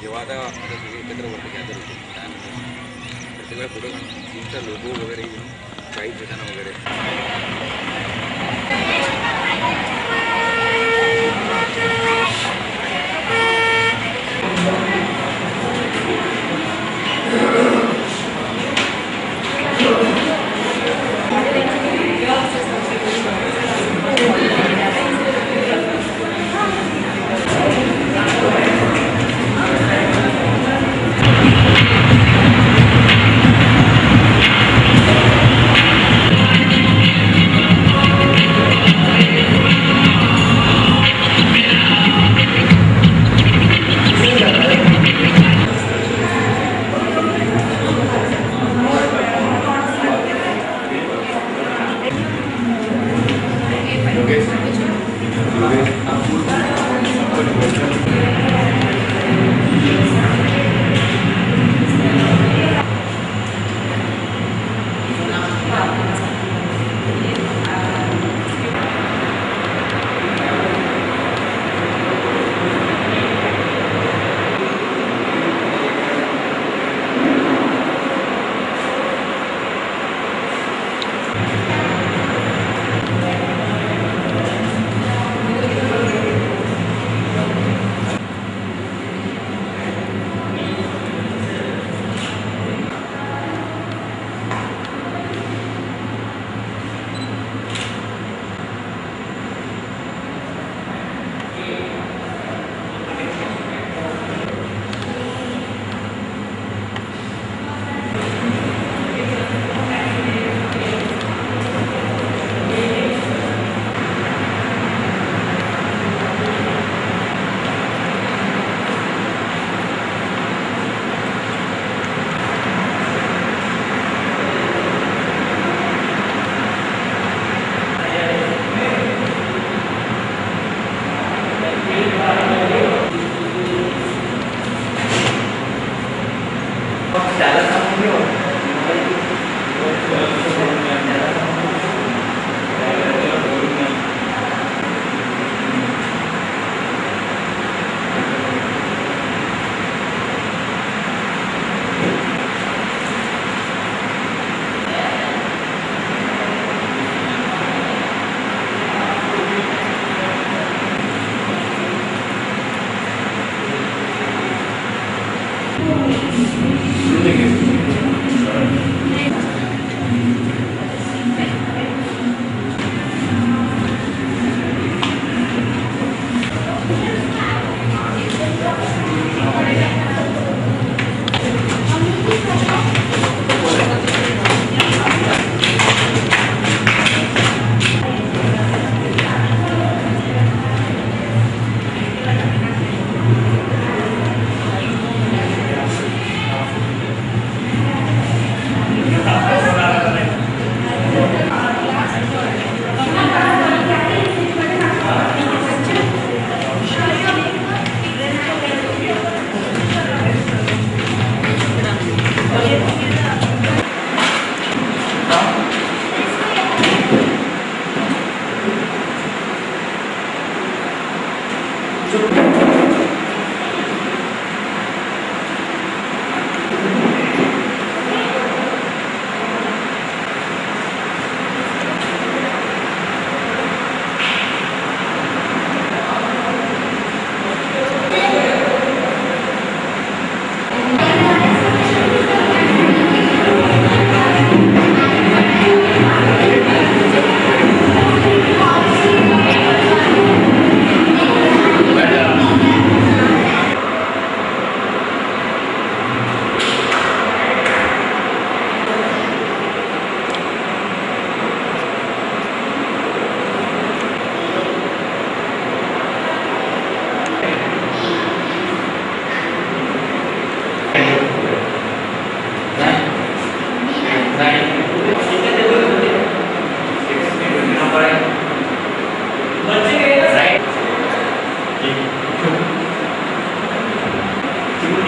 जेव्हा आता सगळे एकत्र वर्ग गॅदर होते त्यानंतर तर सगळ्या लोगो वगैरे काही ठिकाणं वगैरे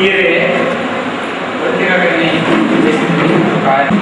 dire continuamente questi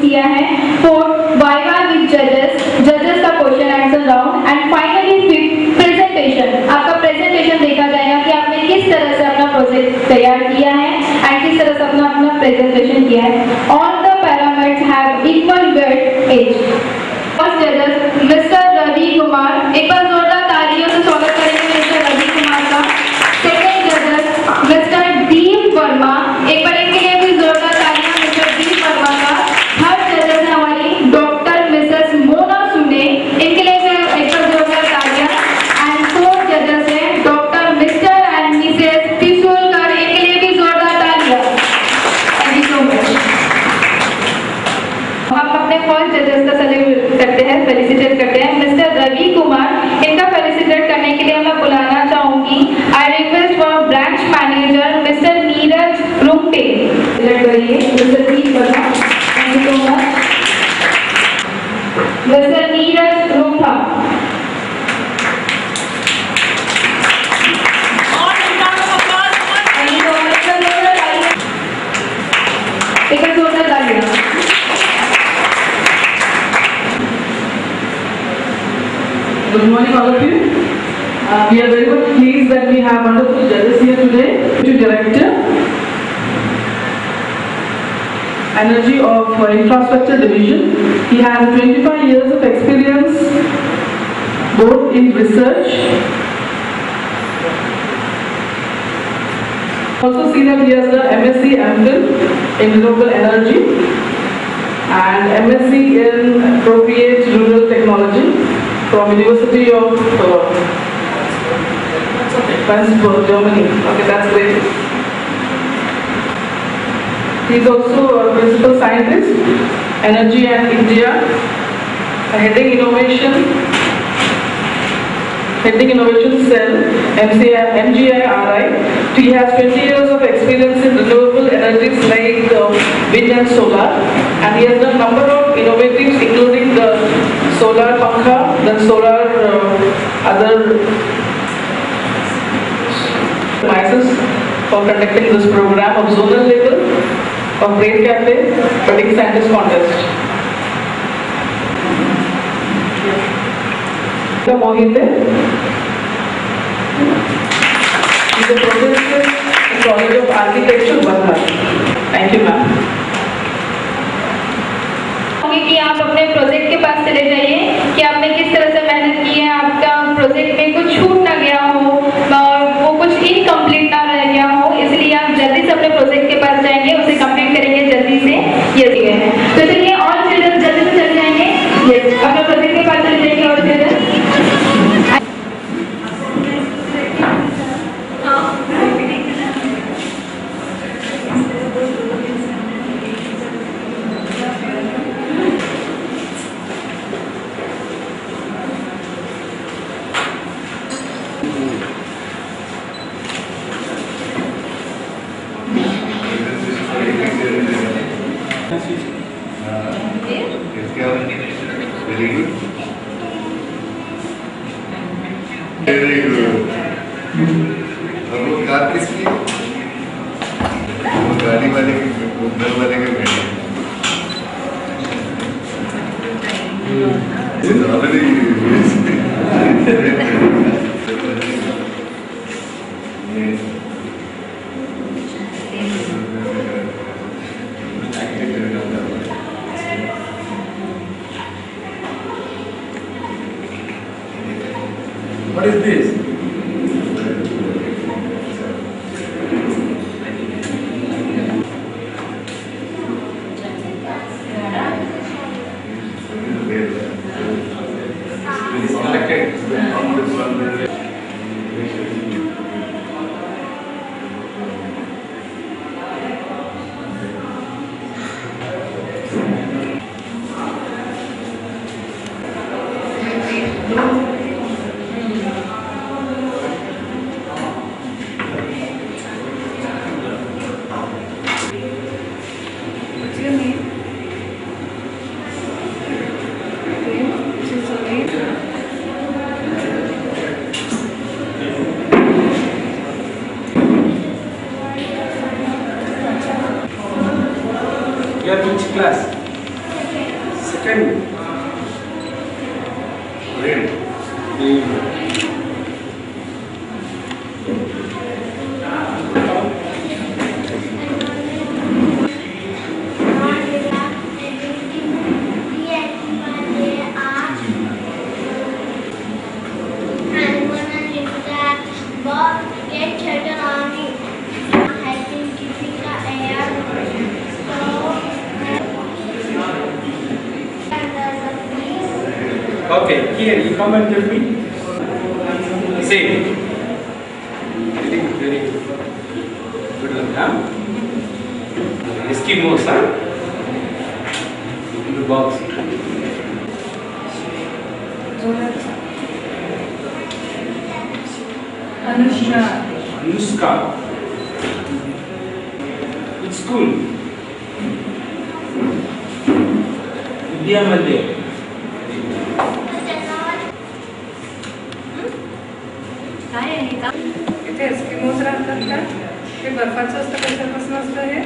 किया है फोर्थ वाई आर विद जजेस जजेस का question answer round and finally fifth presentation आपका प्रेजेंटेशन देखा जाएगा कि आपने किस तरह से अपना प्रोजेक्ट तैयार किया है एंड किस तरह से अपना अपना प्रेजेंटेशन किया है और फेलिसिटेट करते हैं मिस्टर रवि कुमार इनका फेलिसिटेट करने के लिए मैं बुलाना चाहूंगी I request for branch manager Mr Neeraj Rungte Mr Neeraj Good morning, all of you. Uh, we are very much pleased that we have wonderful judges here today. To Director, Energy of uh, Infrastructure Division. He has 25 years of experience both in research. Also seen that he has the MSc MPhil in renewable energy and MSc in appropriate rural technology from University of uh, Flensburg, Germany. Okay, that's great. He's also a principal scientist, energy and India, heading innovation, heading innovation cell, MCI, MGIRI. He has 20 years of experience in renewable energies like uh, wind and solar, and he has done number of innovations including the solar pankha, then solar uh, other devices for conducting this program of zonal level of Brain Cafe, Budding Scientist Contest. Mohite. He's a professor in College of Architecture, Bandha. Thank you, ma'am. कि अब किस तरह What is this? come and tell me? Same. Very good, very good. Good one, huh? Eskimos, huh? In the box. Anushka. Anushka. Which school? Vidya Mandir. असतात का ते बर्फाचं असतं कशापासून असतं हे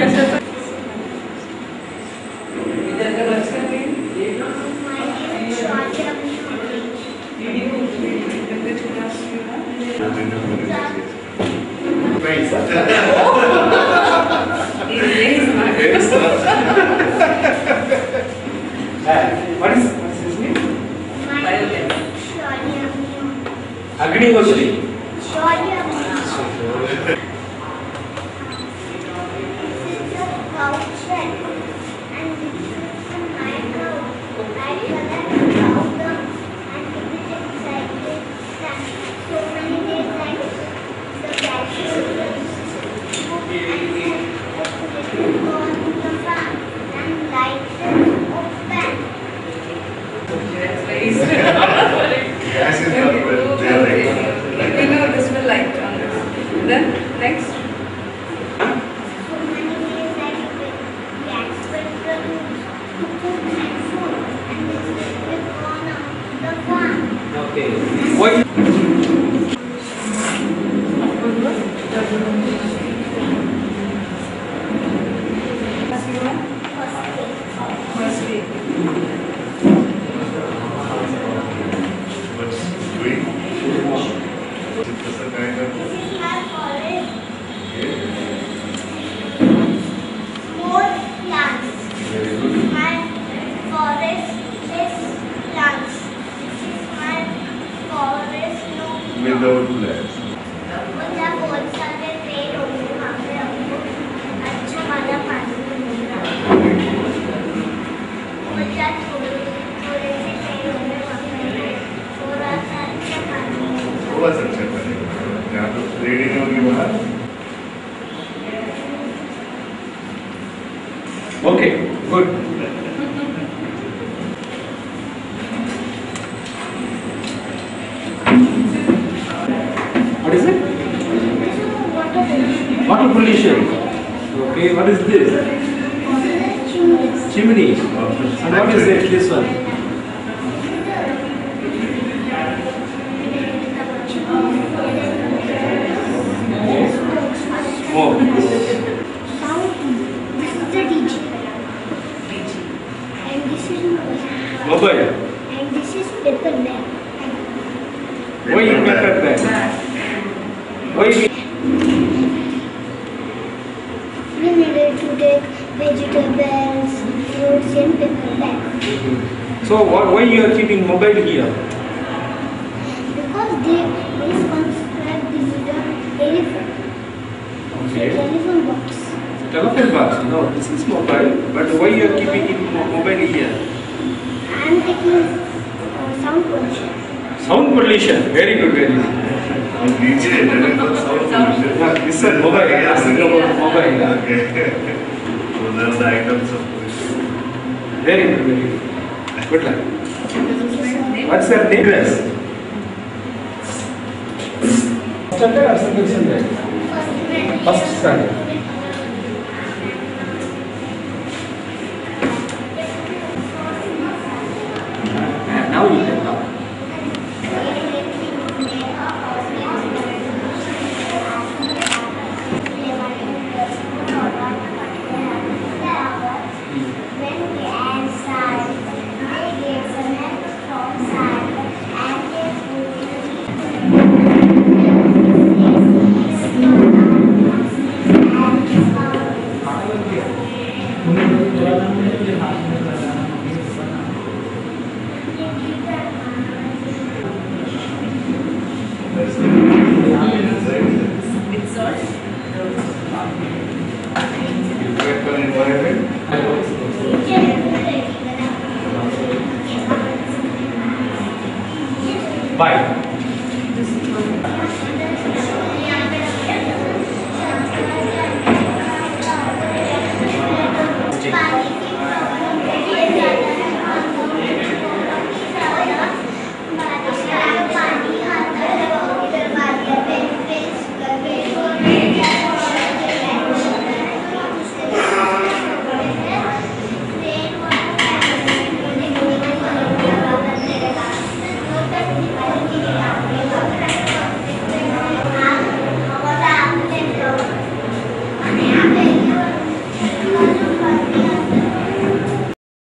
कशाचं अग्नि को Okay. What? here? I'm taking uh, sound pollution. Sound pollution. Very good, very good. DJ, Listen, mobile. Asking about mobile. Okay. So there are the items of pollution. Very good, very good. Good luck. What's your name? Yes. First standard or second standard? First standard.